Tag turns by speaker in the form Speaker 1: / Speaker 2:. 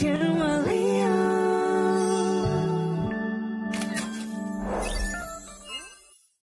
Speaker 1: 千万里啊。